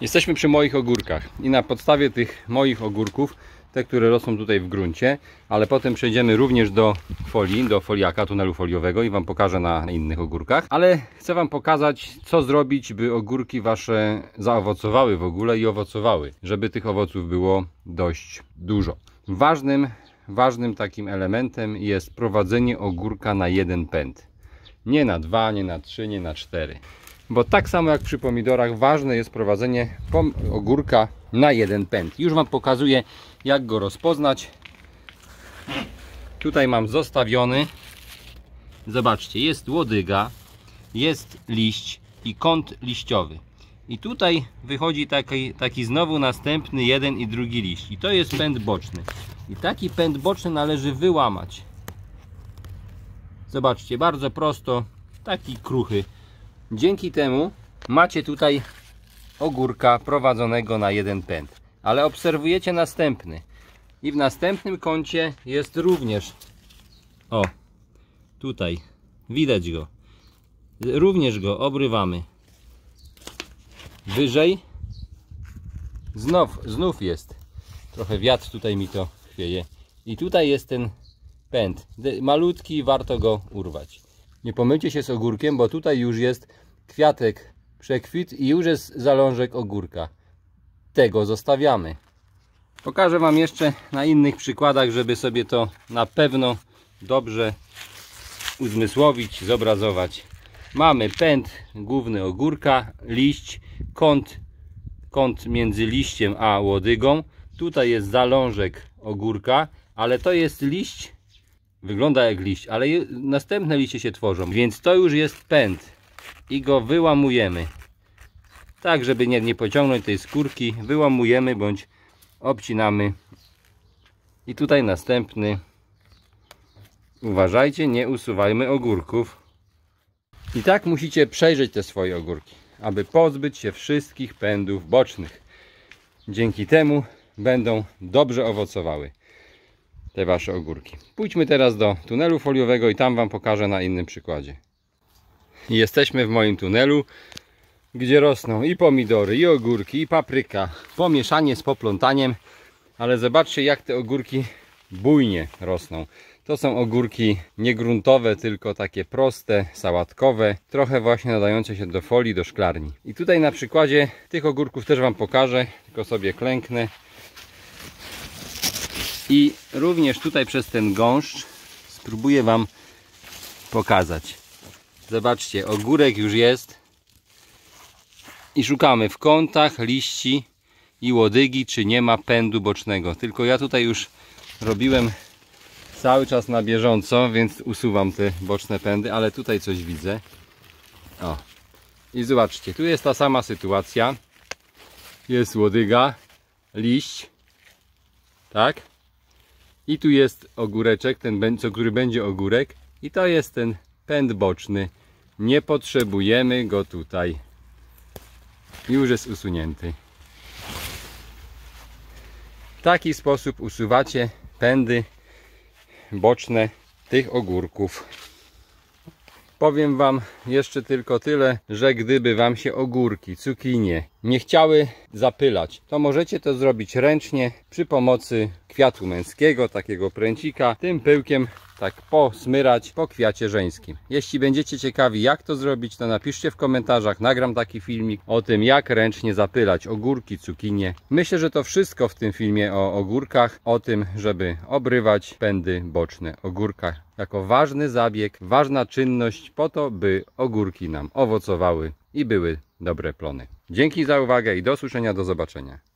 Jesteśmy przy moich ogórkach i na podstawie tych moich ogórków, te które rosną tutaj w gruncie, ale potem przejdziemy również do folii, do foliaka, tunelu foliowego i Wam pokażę na innych ogórkach. Ale chcę Wam pokazać, co zrobić, by ogórki Wasze zaowocowały w ogóle i owocowały, żeby tych owoców było dość dużo. Ważnym, ważnym takim elementem jest prowadzenie ogórka na jeden pęd. Nie na dwa, nie na trzy, nie na cztery. Bo tak samo jak przy pomidorach ważne jest prowadzenie ogórka na jeden pęd. Już Wam pokazuję jak go rozpoznać. Tutaj mam zostawiony. Zobaczcie, jest łodyga, jest liść i kąt liściowy. I tutaj wychodzi taki, taki znowu następny jeden i drugi liść. I to jest pęd boczny. I taki pęd boczny należy wyłamać. Zobaczcie, bardzo prosto, taki kruchy. Dzięki temu macie tutaj ogórka prowadzonego na jeden pęd. Ale obserwujecie następny. I w następnym kącie jest również. O, tutaj. Widać go. Również go obrywamy. Wyżej. Znów, znów jest. Trochę wiatr tutaj mi to chwieje. I tutaj jest ten pęd. Malutki, warto go urwać. Nie pomylcie się z ogórkiem, bo tutaj już jest kwiatek przekwit i już jest zalążek ogórka. Tego zostawiamy. Pokażę Wam jeszcze na innych przykładach, żeby sobie to na pewno dobrze uzmysłowić, zobrazować. Mamy pęd główny ogórka, liść, kąt, kąt między liściem a łodygą. Tutaj jest zalążek ogórka, ale to jest liść, wygląda jak liść, ale następne liście się tworzą, więc to już jest pęd i go wyłamujemy. Tak, żeby nie, nie pociągnąć tej skórki, wyłamujemy bądź obcinamy. I tutaj następny. Uważajcie, nie usuwajmy ogórków. I tak musicie przejrzeć te swoje ogórki, aby pozbyć się wszystkich pędów bocznych. Dzięki temu będą dobrze owocowały te wasze ogórki. Pójdźmy teraz do tunelu foliowego i tam wam pokażę na innym przykładzie. Jesteśmy w moim tunelu, gdzie rosną i pomidory, i ogórki, i papryka. Pomieszanie z poplątaniem, ale zobaczcie jak te ogórki bujnie rosną. To są ogórki niegruntowe, tylko takie proste, sałatkowe, trochę właśnie nadające się do folii, do szklarni. I tutaj na przykładzie tych ogórków też Wam pokażę, tylko sobie klęknę. I również tutaj przez ten gąszcz spróbuję Wam pokazać. Zobaczcie, ogórek już jest i szukamy w kątach liści i łodygi, czy nie ma pędu bocznego. Tylko ja tutaj już robiłem cały czas na bieżąco, więc usuwam te boczne pędy, ale tutaj coś widzę. O. I zobaczcie, tu jest ta sama sytuacja. Jest łodyga, liść, tak? I tu jest ogóreczek, ten, co, który będzie ogórek. I to jest ten pęd boczny. Nie potrzebujemy go tutaj. Już jest usunięty. W taki sposób usuwacie pędy boczne tych ogórków. Powiem Wam jeszcze tylko tyle, że gdyby Wam się ogórki, cukinie nie chciały zapylać, to możecie to zrobić ręcznie przy pomocy kwiatu męskiego, takiego pręcika, tym pyłkiem tak posmyrać po kwiacie żeńskim. Jeśli będziecie ciekawi jak to zrobić, to napiszcie w komentarzach, nagram taki filmik o tym jak ręcznie zapylać ogórki, cukinie. Myślę, że to wszystko w tym filmie o ogórkach, o tym, żeby obrywać pędy boczne ogórka jako ważny zabieg, ważna czynność po to, by ogórki nam owocowały i były dobre plony. Dzięki za uwagę i do usłyszenia, do zobaczenia.